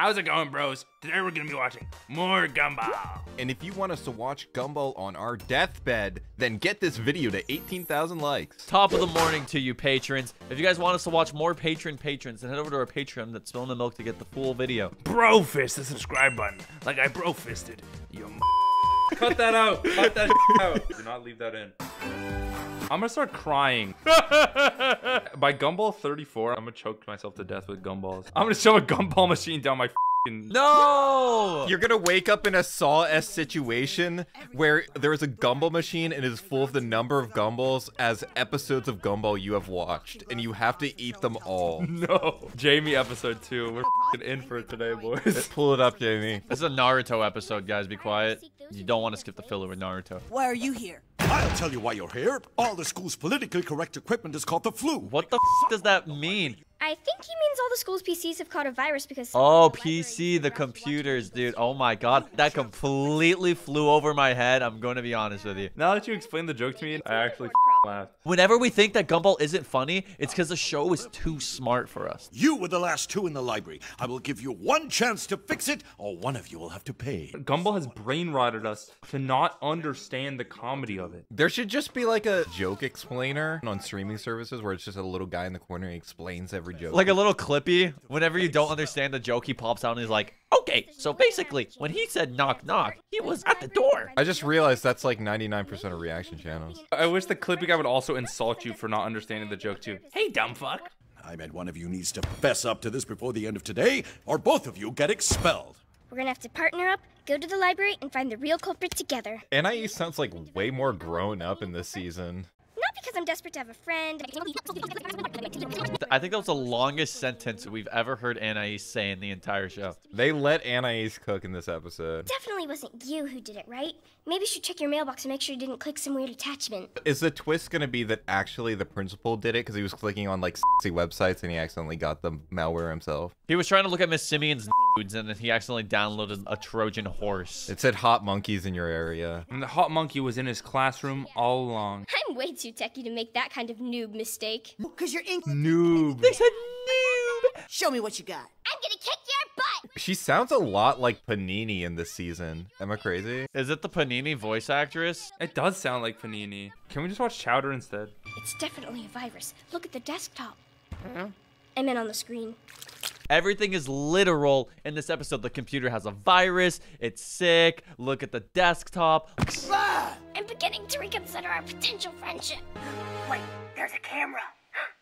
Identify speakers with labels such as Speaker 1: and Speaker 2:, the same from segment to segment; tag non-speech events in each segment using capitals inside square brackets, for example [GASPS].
Speaker 1: How's it going, bros? Today we're gonna be watching more Gumball.
Speaker 2: And if you want us to watch Gumball on our deathbed, then get this video to 18,000 likes.
Speaker 3: Top of the morning to you patrons. If you guys want us to watch more patron patrons, then head over to our Patreon that's spilling the milk to get the full video.
Speaker 1: Bro fist the subscribe button, like I bro fisted. You [LAUGHS] Cut that out. Cut that [LAUGHS] out. Do not leave that in. I'm gonna start crying. [LAUGHS] By Gumball 34, I'm gonna choke myself to death with gumballs. I'm gonna shove a gumball machine down my f***ing
Speaker 3: No!
Speaker 2: You're gonna wake up in a Saw-S situation where there's a Gumball machine and it is full of the number of Gumballs as episodes of Gumball you have watched, and you have to eat them all. [LAUGHS]
Speaker 1: No. Jamie episode 2. We're f***ing in for it today, boys. [LAUGHS]
Speaker 2: Pull it up, Jamie.
Speaker 3: This is a Naruto episode, guys. Be quiet. You don't want to skip the filler with Naruto.
Speaker 4: Why are you here?
Speaker 5: I'll tell you why you're here. All the school's politically correct equipment is called the flu.
Speaker 3: What the f does that mean?
Speaker 6: I think he means all the school's PCs have caught a virus because.
Speaker 3: Oh, PC, the computers, dude. Oh my god. That completely flew over my head. I'm going to be honest with you.
Speaker 1: Now that you explained the joke to me, I actually f- laughed.
Speaker 3: Whenever we think that Gumball isn't funny, it's because the show is too smart for us.
Speaker 5: You were the last two in the library. I will give you one chance to fix it, or one of you will have to pay.
Speaker 1: Gumball has brain rotted us to not understand the comedy of it.
Speaker 2: There should just be like a joke explainer on streaming services where it's just a little guy in the corner and he explains every joke.
Speaker 3: Like a little clippy. Whenever you don't understand the joke, he pops out and he's like, oh, okay, so basically, when he said knock knock, he was at the door.
Speaker 2: I just realized that's like 99% of reaction channels.
Speaker 1: I wish the clippy guy would also insult you for not understanding the joke too. Hey, dumb fuck.
Speaker 5: I meant one of you needs to fess up to this before the end of today, or both of you get expelled.
Speaker 6: We're gonna have to partner up, go to the library, and find the real culprit together.
Speaker 2: NIE sounds like way more grown up in this season.
Speaker 6: Not because I'm desperate to have a friend.
Speaker 3: I think that was the longest sentence we've ever heard Anais say in the entire show.
Speaker 2: They let Anais cook in this episode.
Speaker 6: Definitely wasn't you who did it, right? Maybe you should check your mailbox and make sure you didn't click some weird attachment.
Speaker 2: Is the twist gonna be that actually the principal did it because he was clicking on like sexy websites and he accidentally got the malware himself?
Speaker 3: He was trying to look at Miss Simian's nudes and then he accidentally downloaded a Trojan horse.
Speaker 2: It said hot monkeys in your area.
Speaker 1: And the hot monkey was in his classroom all along.
Speaker 6: I'm way too techy to make that kind of noob mistake.
Speaker 4: Because you're in.
Speaker 1: Noob.
Speaker 3: They said noob.
Speaker 4: Show me what you got.
Speaker 6: I'm gonna kick your butt!
Speaker 2: She sounds a lot like Panini in this season. Am I crazy?
Speaker 3: Is it the Panini voice actress?
Speaker 1: It does sound like Panini. Can we just watch Chowder instead?
Speaker 6: It's definitely a virus. Look at the desktop. I meant on the screen.
Speaker 3: Everything is literal in this episode. The computer has a virus. It's sick. Look at the desktop.
Speaker 6: I'm beginning to reconsider our potential friendship.
Speaker 4: Wait, there's a camera.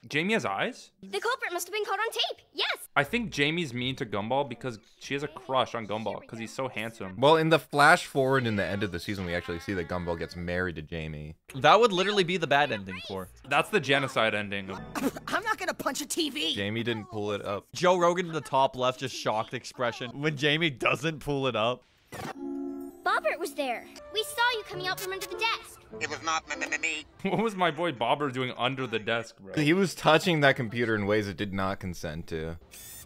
Speaker 1: Jamie has eyes?
Speaker 6: The culprit must have been caught on tape. Yes!
Speaker 1: I think Jamie's mean to Gumball because she has a crush on Gumball because he's so handsome.
Speaker 2: Well, in the flash forward in the end of the season, we actually see that Gumball gets married to Jamie.
Speaker 3: That would literally be the bad ending for.
Speaker 1: That's the genocide ending. [LAUGHS]
Speaker 4: I'm not gonna punch a TV.
Speaker 2: Jamie didn't pull it up.
Speaker 3: Joe Rogan in the top left, just shocked expression when Jamie doesn't pull it up.
Speaker 6: Bobert was there. We saw you coming out from under the desk.
Speaker 7: It was not me. me- me-
Speaker 1: What was my boy Bobert doing under the desk, bro?
Speaker 2: He was touching that computer in ways it did not consent to.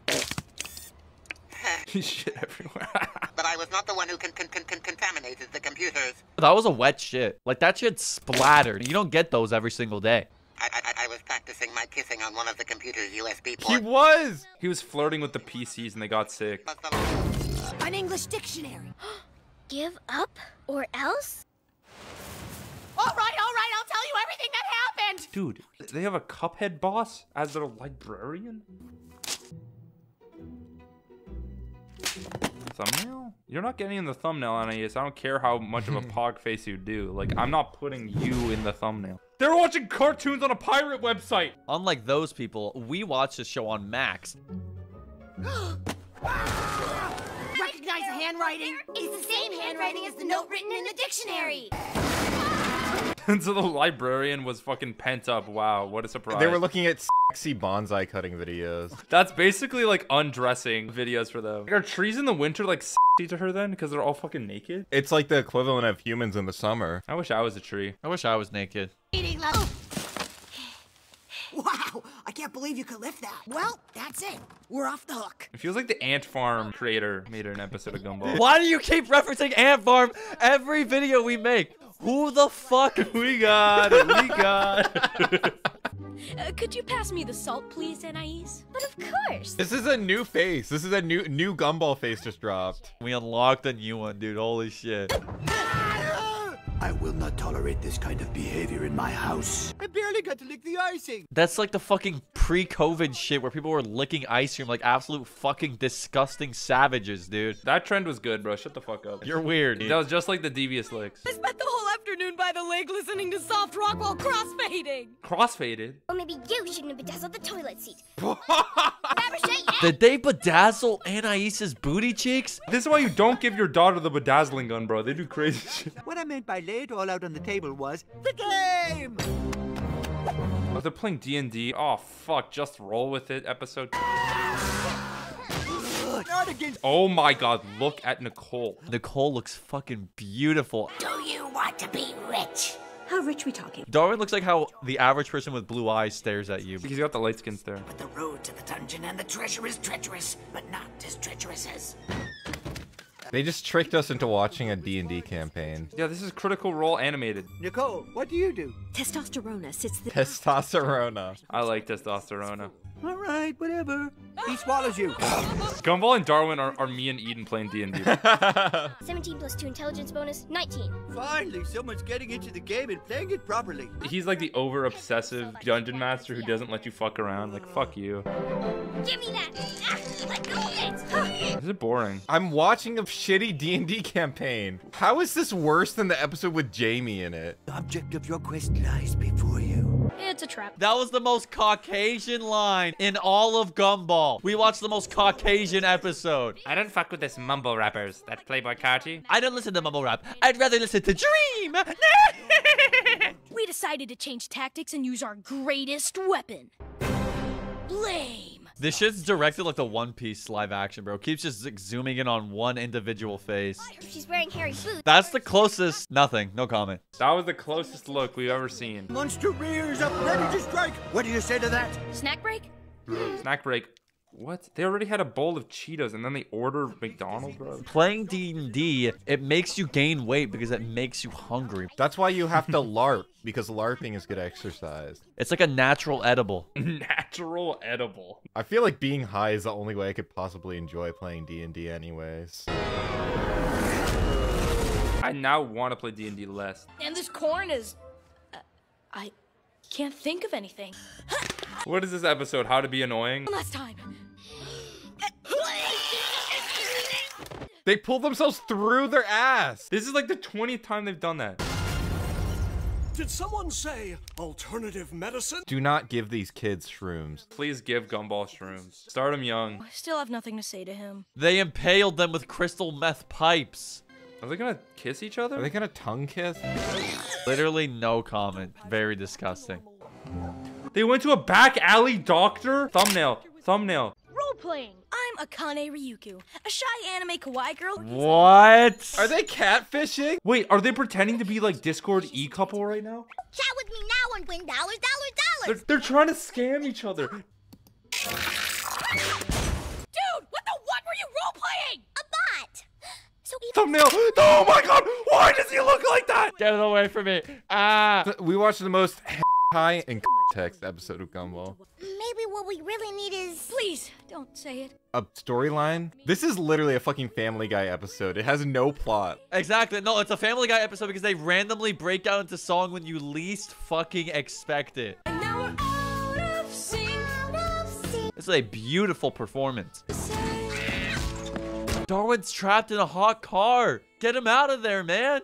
Speaker 2: [LAUGHS]
Speaker 1: He's shit everywhere. [LAUGHS]
Speaker 7: But I was not the one who con- con- con- con- contaminated the computers.
Speaker 3: That was a wet shit. Like that shit splattered. You don't get those every single day.
Speaker 7: I, I, I was practicing my kissing on one of the computer's USB ports.
Speaker 2: He was!
Speaker 1: he was flirting with the PCs and they got sick.
Speaker 4: An English dictionary. [GASPS] [GASPS] [GASPS]
Speaker 6: Give up? Or else?
Speaker 4: All right, all right, I'll tell you everything that happened.
Speaker 1: Dude, they have a Cuphead boss as their librarian? Thumbnail? You're not getting in the thumbnail, Anais. I don't care how much of a [LAUGHS] pog face you do. Like, I'm not putting you in the thumbnail. They're watching cartoons on a pirate website!
Speaker 3: Unlike those people, we watch the show on Max. [GASPS] [GASPS] Ah!
Speaker 4: Recognize the handwriting.
Speaker 6: It's the same handwriting as the note written in the dictionary.
Speaker 1: and [LAUGHS] so the librarian was fucking pent up. Wow, what a surprise.
Speaker 2: They were looking at sexy bonsai cutting videos. [LAUGHS]
Speaker 1: That's basically like undressing videos for them. Like, Are trees in the winter like sexy to her then? Because they're all fucking naked?
Speaker 2: It's like the equivalent of humans in the summer.
Speaker 1: I wish I was a tree.
Speaker 3: I wish I was naked.
Speaker 4: Eating level. Wow, I can't believe you could lift that. Well, that's it. We're off the hook.
Speaker 1: It feels like the Ant Farm creator made an episode of Gumball.
Speaker 3: Why do you keep referencing Ant Farm every video we make? Who the fuck? [LAUGHS]
Speaker 1: We got it. We got it. [LAUGHS]
Speaker 8: Uh, could you pass me the salt, please, Anais?
Speaker 6: But of course.
Speaker 2: This is a new face. This is a new new gumball face just dropped.
Speaker 3: We unlocked a new one, dude. Holy shit. [LAUGHS]
Speaker 5: I will not tolerate this kind of behavior in my house.
Speaker 9: I barely got to lick the icing.
Speaker 3: That's like the fucking pre-COVID shit where people were licking ice cream like absolute fucking disgusting savages, dude.
Speaker 1: That trend was good, bro. Shut the fuck up.
Speaker 3: You're weird. Dude.
Speaker 1: That was just like the devious licks.
Speaker 8: I spent the whole afternoon by the lake listening to soft rock while crossfading.
Speaker 1: Crossfaded.
Speaker 6: Or maybe you shouldn't have bedazzled the toilet seat. [LAUGHS] Fabergé, yeah.
Speaker 3: Did they bedazzle Anais's booty cheeks?
Speaker 1: This is why you don't give your daughter the bedazzling gun, bro. They do crazy [LAUGHS] shit.
Speaker 9: What I meant by lay it all out on the table was the game.
Speaker 1: Oh, they're playing D&D. Oh, fuck. Just roll with it. Episode.
Speaker 9: Not against.
Speaker 1: Oh my god. Look at Nicole.
Speaker 3: Nicole looks fucking beautiful.
Speaker 4: Do you want to be rich?
Speaker 8: How rich we talking?
Speaker 3: Darwin looks like how the average person with blue eyes stares at you.
Speaker 1: He's got the light skin stare.
Speaker 4: But the road to the dungeon and the treasure is treacherous, but not as treacherous as.
Speaker 2: They just tricked us into watching a D&D campaign.
Speaker 1: Yeah, this is Critical Role animated.
Speaker 9: Nicole, what do you do?
Speaker 8: Testosterone sits the.
Speaker 2: Testosterone.
Speaker 1: I like testosterone.
Speaker 9: All right, whatever. He swallows you.
Speaker 1: Gumball and Darwin are, are me and Eden playing D&D. [LAUGHS]
Speaker 6: 17 plus 2 intelligence bonus, 19.
Speaker 9: Finally, someone's getting into the game and playing it properly.
Speaker 1: He's like the over obsessive dungeon master who doesn't let you fuck around. Like, fuck you.
Speaker 6: Give me that! Ah, let go of it!
Speaker 1: This is boring.
Speaker 2: I'm watching a shitty D&D campaign. How is this worse than the episode with Jamie in it?
Speaker 9: The object of your quest lies before you.
Speaker 8: It's a trap.
Speaker 3: That was the most Caucasian line in all of Gumball. We watched the most Caucasian episode.
Speaker 1: I don't fuck with this mumble rappers that Playboi Carti.
Speaker 3: I don't listen to mumble rap. I'd rather listen to Dream. [LAUGHS]
Speaker 8: We decided to change tactics and use our greatest weapon. Blame.
Speaker 3: This shit's directed like the One Piece live action, bro. Keeps just like, zooming in on one individual face.
Speaker 6: She's wearing hairy boots.
Speaker 3: That's the closest. Nothing. No comment.
Speaker 1: That was the closest look we've ever seen.
Speaker 9: Monster rears up, ready to strike. What do you say to that?
Speaker 8: Snack break?
Speaker 1: Snack break. What? They already had a bowl of Cheetos and then they order McDonald's, bro.
Speaker 3: Playing D&D, it makes you gain weight because it makes you hungry.
Speaker 2: That's why you have to [LAUGHS] LARP, because LARPing is good exercise.
Speaker 3: It's like a natural edible. [LAUGHS]
Speaker 1: Natural edible.
Speaker 2: I feel like being high is the only way I could possibly enjoy playing D&D anyways.
Speaker 1: I now want to play D&D less.
Speaker 8: And this corn is. Uh, I can't think of anything.
Speaker 1: What is this episode? How to be annoying?
Speaker 8: One last time.
Speaker 2: They pulled themselves through their ass.
Speaker 1: This is like the 20th time they've done that.
Speaker 5: Did someone say alternative medicine?
Speaker 2: Do not give these kids shrooms.
Speaker 1: Please give Gumball shrooms. Start him young.
Speaker 8: I still have nothing to say to him.
Speaker 3: They impaled them with crystal meth pipes.
Speaker 1: Are they gonna kiss each other?
Speaker 2: Are they gonna tongue kiss?
Speaker 3: Literally no comment. Very disgusting.
Speaker 1: They went to a back alley doctor? Thumbnail. Thumbnail.
Speaker 8: Role playing. I'm Akane Ryuku, a shy anime kawaii girl.
Speaker 3: What?
Speaker 2: Are they catfishing?
Speaker 1: Wait, are they pretending to be like Discord e-couple right now?
Speaker 6: Chat with me now and win dollars, dollars,
Speaker 1: They're,
Speaker 6: dollars!
Speaker 1: they're trying to scam each other.
Speaker 8: Dude, what the what were you role playing?
Speaker 6: A bot! So even
Speaker 1: Thumbnail. Oh my god. Why does he look like that?
Speaker 3: Get it away from me. Ah.
Speaker 2: We watched the most high and text episode of Gumball.
Speaker 6: maybe what we really need is.
Speaker 8: Please, don't say it.
Speaker 2: A storyline? This is literally a fucking Family Guy episode. It has no plot.
Speaker 3: Exactly. No, it's a Family Guy episode because they randomly break out into song when you least fucking expect it.
Speaker 8: And now we're out of sync.
Speaker 3: This is a beautiful performance. Darwin's trapped in a hot car. Get him out of there, man.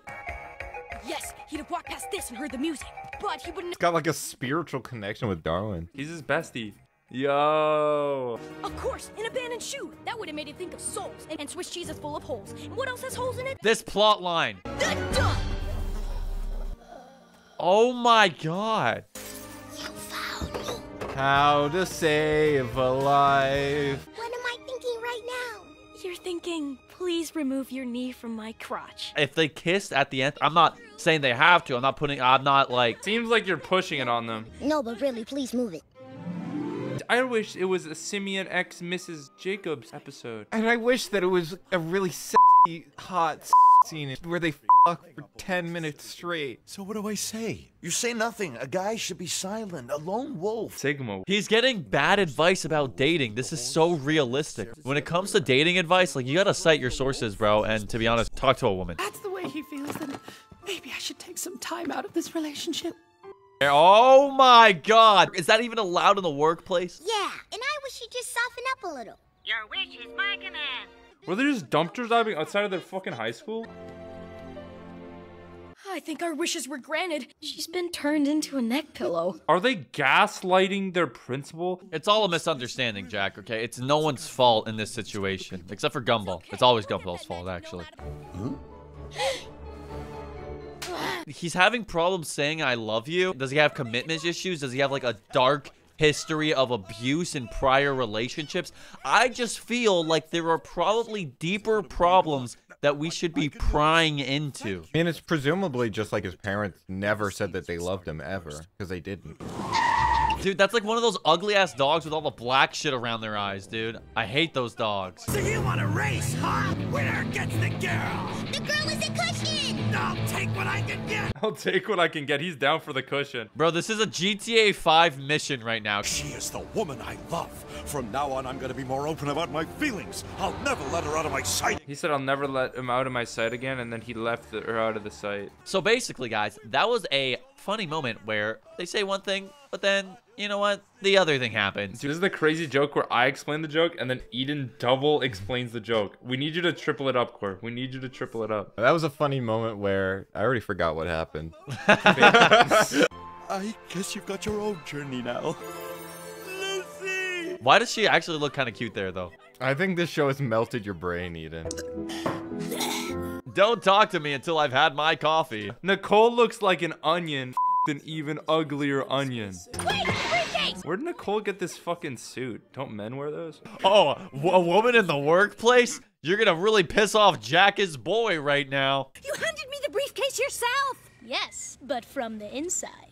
Speaker 8: Yes, he'd have walked past this and heard the music, but he wouldn't.
Speaker 2: It's got like a spiritual connection with Darwin.
Speaker 1: He's his bestie. Yo.
Speaker 8: Of course, an abandoned shoe. That would have made it think of souls. And, and Swiss cheese is full of holes. And what else has holes in it?
Speaker 3: This plot line.
Speaker 8: The duck.
Speaker 3: Oh my god. You found me.
Speaker 2: How to save a life.
Speaker 6: What am I thinking right now?
Speaker 8: You're thinking, please remove your knee from my crotch.
Speaker 3: If they kissed at the end, I'm not saying they have to. I'm not putting, I'm not like,
Speaker 1: Seems like you're pushing it on them.
Speaker 6: No, but really, please move it.
Speaker 1: I wish it was a Simian X Mrs. Jacobs episode.
Speaker 2: And I wish that it was a really sexy, hot scene where they fuck for 10 minutes straight.
Speaker 5: So what do I say? You say nothing. A guy should be silent. A lone wolf.
Speaker 1: Sigma.
Speaker 3: He's getting bad advice about dating. This is so realistic. When it comes to dating advice, like you gotta cite your sources, bro. And to be honest, talk to a woman.
Speaker 10: That's the way he feels, then maybe I should take some time out of this relationship.
Speaker 3: Oh my god. Is that even allowed in the workplace?
Speaker 6: Yeah, and I wish you'd just soften up a little.
Speaker 4: Your wish is my command.
Speaker 1: Were they just dumpster diving outside of their fucking high school?
Speaker 8: I think our wishes were granted. She's been turned into a neck pillow.
Speaker 1: Are they gaslighting their principal?
Speaker 3: It's all a misunderstanding, Jack, okay? It's no one's fault in this situation. Except for Gumball. It's always Gumball's fault, actually. [GASPS] [GASPS] [GASPS] He's having problems saying I love you. Does he have commitment issues? Does he have like a dark history of abuse in prior relationships? I just feel like there are probably deeper problems that we should be prying into.
Speaker 2: I mean, it's presumably just like his parents never said that they loved him ever, because they didn't.
Speaker 3: Dude, that's like one of those ugly ass dogs with all the black shit around their eyes, dude. I hate those dogs.
Speaker 9: So you want to race, huh? Winner gets the girl.
Speaker 6: The girl is a cushion.
Speaker 9: I'll take what I can get. [LAUGHS]
Speaker 1: I'll take what I can get. He's down for the cushion.
Speaker 3: Bro, this is a GTA 5 mission right now.
Speaker 5: She is the woman I love. From now on, I'm going to be more open about my feelings. I'll never let her out of my sight.
Speaker 1: He said I'll never let him out of my sight again, and then he left the, her out of the sight.
Speaker 3: So basically, guys, that was a funny moment where they say one thing, but then, you know what? The other thing happens.
Speaker 1: Dude, this is the crazy joke where I explain the joke, and then Eden double explains the joke. We need you to triple it up, Kori. We need you to triple it up.
Speaker 2: That was a funny moment where I already forgot what happened. [LAUGHS]
Speaker 5: I guess you've got your own journey now. Lucy!
Speaker 3: Why does she actually look kind of cute there, though?
Speaker 2: I think this show has melted your brain, Eden.
Speaker 3: Don't talk to me until I've had my coffee.
Speaker 1: Nicole looks like an onion, [LAUGHS] an even uglier onion.
Speaker 8: Wait!
Speaker 1: Where did Nicole get this fucking suit? Don't men wear those?
Speaker 3: Oh, a woman in the workplace? You're gonna really piss off Jack's boy right now.
Speaker 8: You handed me the briefcase yourself! Yes, but from the inside.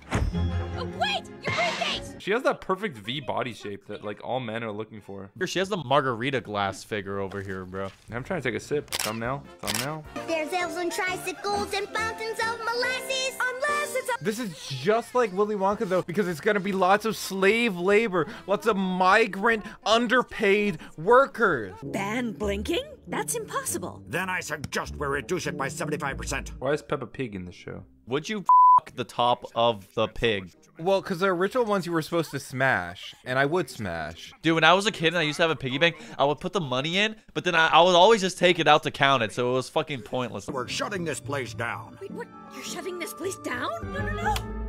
Speaker 8: Oh, wait! Your briefcase!
Speaker 1: She has that perfect V body shape that like all men are looking for.
Speaker 3: Here, she has the margarita glass figure over here, bro.
Speaker 1: I'm trying to take a sip. Thumbnail, thumbnail.
Speaker 6: There's elves on tricycles and fountains of molasses. Unless it's a
Speaker 2: This is just like Willy Wonka, though, because it's gonna be lots of slave labor, lots of migrant, underpaid workers.
Speaker 10: Ban blinking? That's impossible.
Speaker 9: Then I suggest we reduce it by 75%.
Speaker 1: Why is Peppa Pig in the show?
Speaker 3: Would you f the top of the pig?
Speaker 2: Well, because the original ones you were supposed to smash, and I would smash.
Speaker 3: Dude, when I was a kid and I used to have a piggy bank, I would put the money in, but then I, I would always just take it out to count it, so it was fucking pointless.
Speaker 9: We're shutting this place down.
Speaker 10: Wait, what? You're shutting this place down? No, no, no.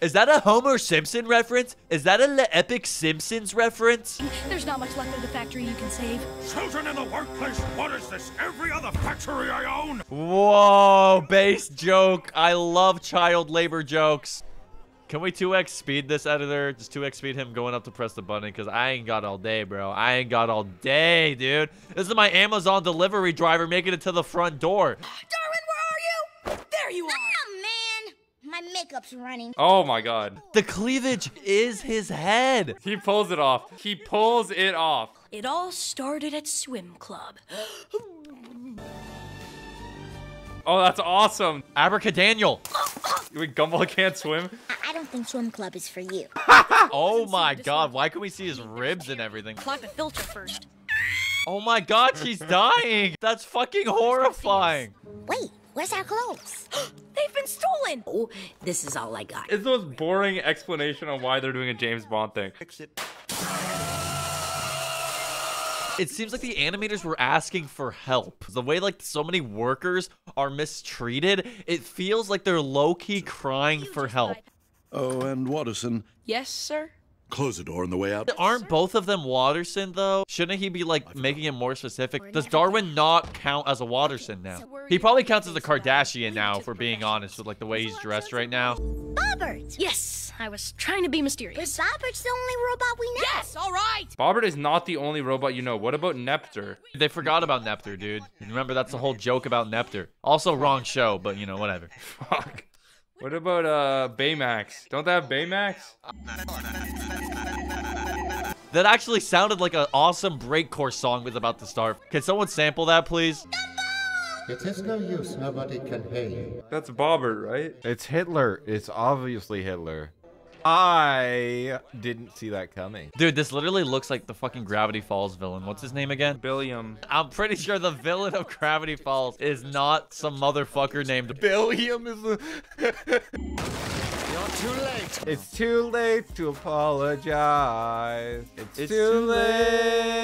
Speaker 3: Is that a Homer Simpson reference? Is that a Le Epic Simpsons reference?
Speaker 8: There's not much left of the factory you can save.
Speaker 5: Children in the workplace, what is this? Every other factory I own?
Speaker 3: Whoa, base joke. I love child labor jokes. Can we 2x speed this editor? Just 2x speed him going up to press the button because I ain't got all day, bro. I ain't got all day, dude. This is my Amazon delivery driver making it to the front door.
Speaker 10: Darwin, where are you? There you are.
Speaker 6: Oh. My makeup's running.
Speaker 1: Oh my god.
Speaker 3: The cleavage is his head.
Speaker 1: He pulls it off. He pulls it off.
Speaker 8: It all started at swim club. [GASPS]
Speaker 1: Oh, that's awesome.
Speaker 3: Abracadaniel.
Speaker 1: Wait, Gumball can't swim?
Speaker 6: I don't think swim club is for you. [LAUGHS]
Speaker 3: Oh my god, why can we see his ribs and everything?
Speaker 8: Clog the filter first.
Speaker 3: Oh my god, she's dying. That's fucking horrifying.
Speaker 6: Wait, where's our clothes? [GASPS]
Speaker 8: They've been stolen!
Speaker 10: Oh, this is all I got.
Speaker 1: It's the most boring explanation on why they're doing a James Bond thing.
Speaker 5: Fix it.
Speaker 3: It seems like the animators were asking for help. The way like so many workers are mistreated, it feels like they're low-key crying for help.
Speaker 5: Oh, and Watterson,
Speaker 8: Yes, sir?
Speaker 5: Close the door on the way out.
Speaker 3: Aren't both of them Watterson though? Shouldn't he be like making it more specific? Does Darwin not count as a Watterson now? He probably counts as a Kardashian now, if we're being honest, with like the way he's dressed right now.
Speaker 6: Bobert.
Speaker 8: Yes, I was trying to be mysterious.
Speaker 6: But
Speaker 8: mysterious.
Speaker 6: Bobert's the only robot we know.
Speaker 8: Yes, all right!
Speaker 1: Bobbert is not the only robot you know. What about Nepter?
Speaker 3: They forgot about Nepter, dude. Remember, that's the whole joke about Nepter. Also, wrong show, but you know, whatever. [LAUGHS]
Speaker 1: Fuck. What about uh Baymax? Don't they have Baymax?
Speaker 3: That actually sounded like an awesome breakcore song was about to start. Can someone sample that, please?
Speaker 11: It is no use, nobody can hear you.
Speaker 1: That's Bobert, right?
Speaker 2: It's Hitler. It's obviously Hitler. I didn't see that coming.
Speaker 3: Dude, this literally looks like the fucking Gravity Falls villain. What's his name again?
Speaker 1: Billiam.
Speaker 3: I'm pretty sure the villain of Gravity Falls is not some motherfucker named
Speaker 2: Billiam is a...
Speaker 5: You're too late. [LAUGHS]
Speaker 2: It's too late to apologize. It's,
Speaker 1: It's
Speaker 2: too
Speaker 1: too
Speaker 2: late.
Speaker 5: But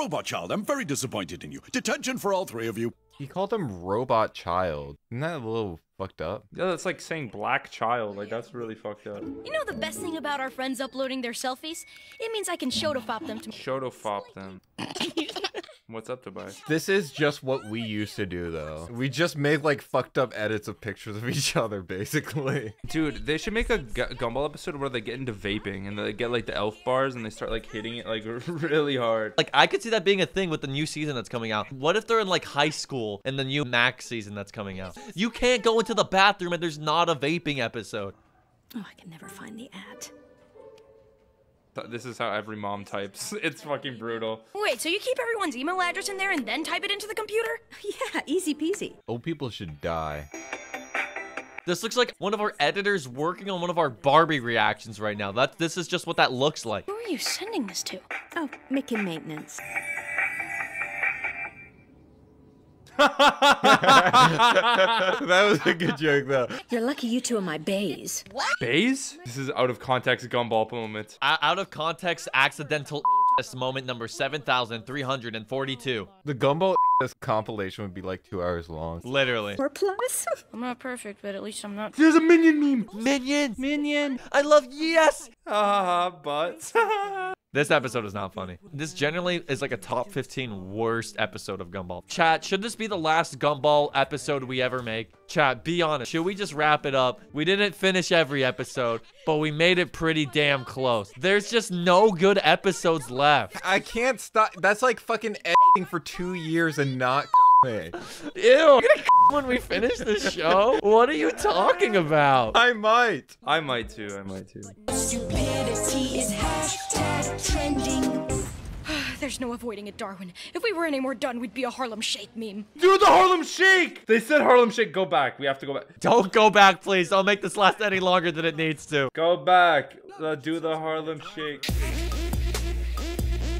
Speaker 5: Robot Child, I'm very disappointed in you. Detention for all three of you.
Speaker 2: He called him Robot Child. Isn't that a little fucked up?
Speaker 1: Yeah, that's like saying black child. Like that's really fucked up.
Speaker 8: You know the best thing about our friends uploading their selfies? It means I can shotofop them to
Speaker 1: Shotofop them. [LAUGHS] What's up, Tobias?
Speaker 2: This is just what we used to do, though. We just made like fucked up edits of pictures of each other, basically.
Speaker 1: Dude, they should make a Gu- Gumball episode where they get into vaping and they get like the elf bars and they start like hitting it like [LAUGHS] really hard.
Speaker 3: Like, I could see that being a thing with the new season that's coming out. What if they're in, like, high school in the new Max season that's coming out? You can't go into the bathroom and there's not a vaping episode.
Speaker 10: Oh, I can never find the ad.
Speaker 1: Th- This is how every mom types. [LAUGHS] It's fucking brutal.
Speaker 8: Wait, so you keep everyone's email address in there and then type it into the computer? [LAUGHS]
Speaker 10: Yeah, easy peasy.
Speaker 2: Old people should die.
Speaker 3: This looks like one of our editors working on one of our Barbie reactions right now. That This is just what that looks like.
Speaker 8: Who are you sending this to?
Speaker 10: Oh, Mickey maintenance.
Speaker 2: That was a good joke, though.
Speaker 10: You're lucky you two are my bays. What?
Speaker 1: Bays? This is out of context Gumball moment.
Speaker 3: O- out of context, accidental [LAUGHS] moment number 7,342.
Speaker 2: The Gumball this [LAUGHS] compilation would be like two hours long.
Speaker 3: Literally.
Speaker 10: Or plus. [LAUGHS]
Speaker 8: I'm not perfect, but at least I'm not.
Speaker 1: There's a minion meme.
Speaker 3: Minion! Minion! I love yes!
Speaker 1: Ah, but.
Speaker 3: This episode is not funny. This generally is like a top 15 worst episode of Gumball. Chat, should this be the last Gumball episode we ever make? Chat, be honest. Should we just wrap it up? We didn't finish every episode, but we made it pretty damn close. There's just no good episodes left.
Speaker 2: I can't stop. That's like fucking editing for two years and not. [LAUGHS]
Speaker 3: Ew. You're gonna [LAUGHS] when we finish this show? What are you talking about?
Speaker 2: I might.
Speaker 1: I might too. I might too.
Speaker 8: There's no avoiding it, Darwin. If we were any more done, we'd be a Harlem Shake meme.
Speaker 1: Do the Harlem Shake! They said Harlem Shake. Go back. We have to go back.
Speaker 3: Don't go back, please. Don't make this last any longer than it needs to.
Speaker 1: Go back. Uh, do the Harlem Shake.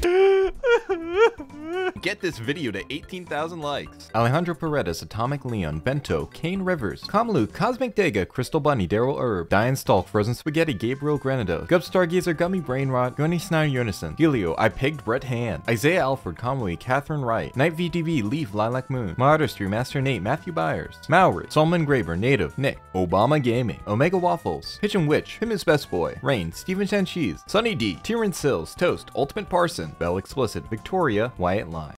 Speaker 1: [LAUGHS] [LAUGHS]
Speaker 2: Get this video to 18,000 likes. Alejandro Paredes, Atomic Leon, Bento, Kane Rivers, Kamlu, Cosmic Dega, Crystal Bunny, Daryl Herb, Diane Stalk, Frozen Spaghetti, Gabriel Granado, Gub Stargazer, Gummy Brainrot, Yoni Snyder Unison, Helio, I Pegged Brett Hand, Isaiah Alfred, Conway, Catherine Wright, Knight VTV, Leaf, Lilac Moon, My Artistry, Master Nate, Matthew Byers, Maury, Solomon Graver, Native, Nick, Obama Gaming, Omega Waffles, Pigeon Witch, Him is Best Boy, Rain, Steven Sancheese, Sunny D, Tyrion Sills, Toast, Ultimate Parson, Bell Explicit, Victoria, Wyatt Line.